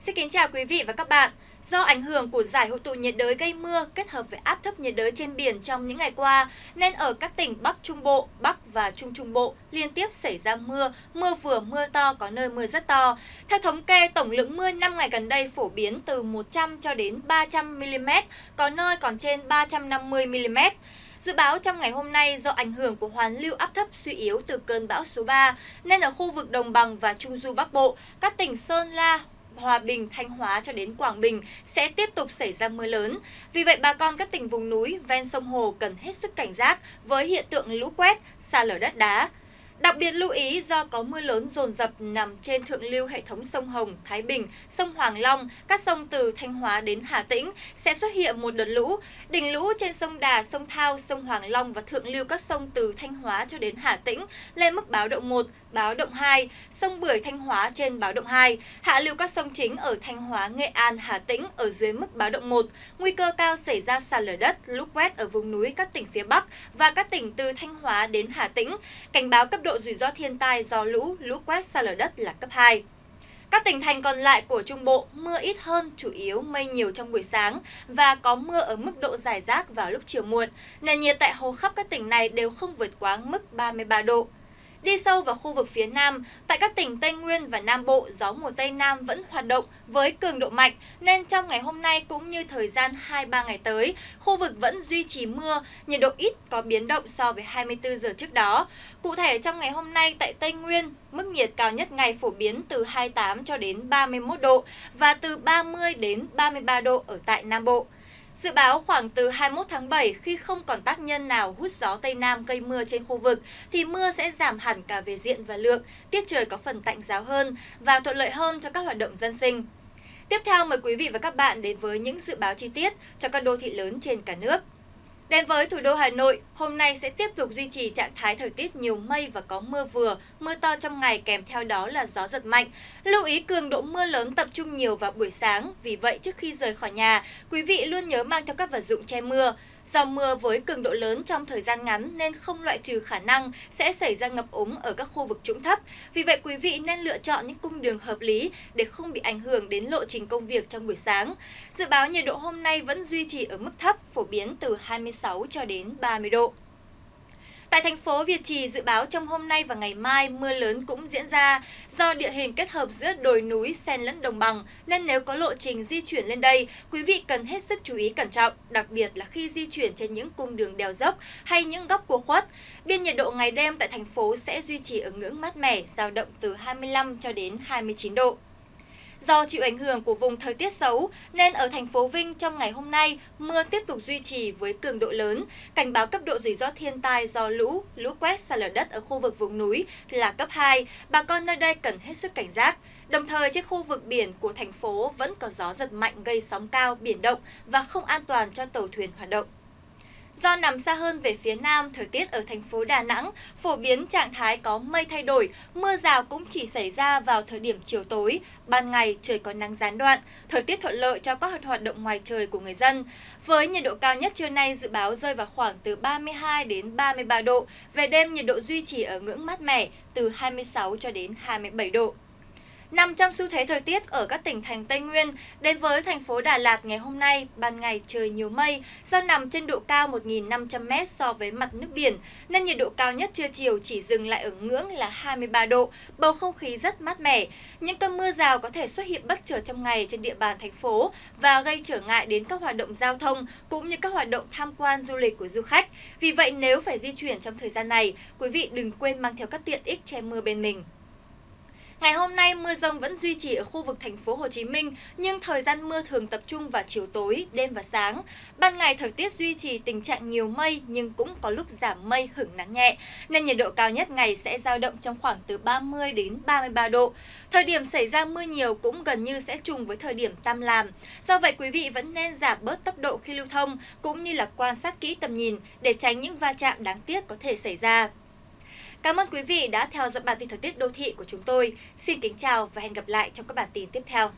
xin kính chào quý vị và các bạn. Do ảnh hưởng của giải hội tụ nhiệt đới gây mưa kết hợp với áp thấp nhiệt đới trên biển trong những ngày qua, nên ở các tỉnh Bắc Trung Bộ, Bắc và Trung Trung Bộ liên tiếp xảy ra mưa, mưa vừa mưa to có nơi mưa rất to. Theo thống kê, tổng lượng mưa 5 ngày gần đây phổ biến từ 100 cho đến 300 mm, có nơi còn trên 350 mm. Dự báo trong ngày hôm nay do ảnh hưởng của hoàn lưu áp thấp suy yếu từ cơn bão số 3, nên ở khu vực Đồng bằng và Trung Du Bắc Bộ, các tỉnh Sơn La, Hòa Bình, Thanh Hóa cho đến Quảng Bình sẽ tiếp tục xảy ra mưa lớn. Vì vậy, bà con các tỉnh vùng núi ven sông Hồ cần hết sức cảnh giác với hiện tượng lũ quét, xa lở đất đá. Đặc biệt lưu ý do có mưa lớn dồn dập nằm trên thượng lưu hệ thống sông Hồng, Thái Bình, sông Hoàng Long, các sông từ Thanh Hóa đến Hà Tĩnh sẽ xuất hiện một đợt lũ. Đỉnh lũ trên sông Đà, sông Thao, sông Hoàng Long và thượng lưu các sông từ Thanh Hóa cho đến Hà Tĩnh lên mức báo động 1, báo động 2, sông Bưởi Thanh Hóa trên báo động 2, hạ lưu các sông chính ở Thanh Hóa, Nghệ An, Hà Tĩnh ở dưới mức báo động 1, nguy cơ cao xảy ra sạt lở đất, lũ quét ở vùng núi các tỉnh phía Bắc và các tỉnh từ Thanh Hóa đến Hà Tĩnh. Cảnh báo cấp độ độ rủi ro thiên tai do lũ, lũ quét xa lở đất là cấp 2. Các tỉnh thành còn lại của Trung Bộ mưa ít hơn, chủ yếu mây nhiều trong buổi sáng và có mưa ở mức độ dài rác vào lúc chiều muộn. Nền nhiệt tại hầu khắp các tỉnh này đều không vượt quá mức 33 độ. Đi sâu vào khu vực phía Nam, tại các tỉnh Tây Nguyên và Nam Bộ, gió mùa Tây Nam vẫn hoạt động với cường độ mạnh, nên trong ngày hôm nay cũng như thời gian 2-3 ngày tới, khu vực vẫn duy trì mưa, nhiệt độ ít có biến động so với 24 giờ trước đó. Cụ thể trong ngày hôm nay tại Tây Nguyên, mức nhiệt cao nhất ngày phổ biến từ 28 cho đến 31 độ và từ 30 đến 33 độ ở tại Nam Bộ. Dự báo khoảng từ 21 tháng 7 khi không còn tác nhân nào hút gió Tây Nam gây mưa trên khu vực thì mưa sẽ giảm hẳn cả về diện và lượng, tiết trời có phần tạnh giáo hơn và thuận lợi hơn cho các hoạt động dân sinh. Tiếp theo mời quý vị và các bạn đến với những dự báo chi tiết cho các đô thị lớn trên cả nước. Đến với thủ đô Hà Nội, hôm nay sẽ tiếp tục duy trì trạng thái thời tiết nhiều mây và có mưa vừa, mưa to trong ngày kèm theo đó là gió giật mạnh. Lưu ý cường độ mưa lớn tập trung nhiều vào buổi sáng, vì vậy trước khi rời khỏi nhà, quý vị luôn nhớ mang theo các vật dụng che mưa. Do mưa với cường độ lớn trong thời gian ngắn nên không loại trừ khả năng sẽ xảy ra ngập úng ở các khu vực trũng thấp. Vì vậy quý vị nên lựa chọn những cung đường hợp lý để không bị ảnh hưởng đến lộ trình công việc trong buổi sáng. Dự báo nhiệt độ hôm nay vẫn duy trì ở mức thấp, phổ biến từ 26 cho đến 30 độ. Tại thành phố Việt Trì dự báo trong hôm nay và ngày mai mưa lớn cũng diễn ra do địa hình kết hợp giữa đồi núi xen lẫn đồng bằng nên nếu có lộ trình di chuyển lên đây, quý vị cần hết sức chú ý cẩn trọng, đặc biệt là khi di chuyển trên những cung đường đèo dốc hay những góc cua khuất. Biên nhiệt độ ngày đêm tại thành phố sẽ duy trì ở ngưỡng mát mẻ, dao động từ 25 cho đến 29 độ. Do chịu ảnh hưởng của vùng thời tiết xấu nên ở thành phố Vinh trong ngày hôm nay mưa tiếp tục duy trì với cường độ lớn. Cảnh báo cấp độ rủi ro thiên tai do lũ, lũ quét, sạt lở đất ở khu vực vùng núi là cấp 2. Bà con nơi đây cần hết sức cảnh giác. Đồng thời trên khu vực biển của thành phố vẫn có gió giật mạnh gây sóng cao, biển động và không an toàn cho tàu thuyền hoạt động. Do nằm xa hơn về phía nam, thời tiết ở thành phố Đà Nẵng phổ biến trạng thái có mây thay đổi, mưa rào cũng chỉ xảy ra vào thời điểm chiều tối, ban ngày trời có nắng gián đoạn, thời tiết thuận lợi cho các hoạt động ngoài trời của người dân. Với nhiệt độ cao nhất trưa nay dự báo rơi vào khoảng từ 32 đến 33 độ, về đêm nhiệt độ duy trì ở ngưỡng mát mẻ từ 26 cho đến 27 độ. Nằm trong xu thế thời tiết ở các tỉnh thành Tây Nguyên, đến với thành phố Đà Lạt ngày hôm nay, ban ngày trời nhiều mây, do nằm trên độ cao 1.500m so với mặt nước biển, nên nhiệt độ cao nhất trưa chiều chỉ dừng lại ở ngưỡng là 23 độ, bầu không khí rất mát mẻ. Những cơn mưa rào có thể xuất hiện bất chợt trong ngày trên địa bàn thành phố và gây trở ngại đến các hoạt động giao thông cũng như các hoạt động tham quan du lịch của du khách. Vì vậy nếu phải di chuyển trong thời gian này, quý vị đừng quên mang theo các tiện ích che mưa bên mình. Ngày hôm nay mưa rông vẫn duy trì ở khu vực thành phố Hồ Chí Minh, nhưng thời gian mưa thường tập trung vào chiều tối, đêm và sáng. Ban ngày thời tiết duy trì tình trạng nhiều mây nhưng cũng có lúc giảm mây hửng nắng nhẹ, nên nhiệt độ cao nhất ngày sẽ dao động trong khoảng từ 30 đến 33 độ. Thời điểm xảy ra mưa nhiều cũng gần như sẽ trùng với thời điểm tam làm. Do vậy quý vị vẫn nên giảm bớt tốc độ khi lưu thông cũng như là quan sát kỹ tầm nhìn để tránh những va chạm đáng tiếc có thể xảy ra. Cảm ơn quý vị đã theo dõi bản tin thời tiết đô thị của chúng tôi. Xin kính chào và hẹn gặp lại trong các bản tin tiếp theo.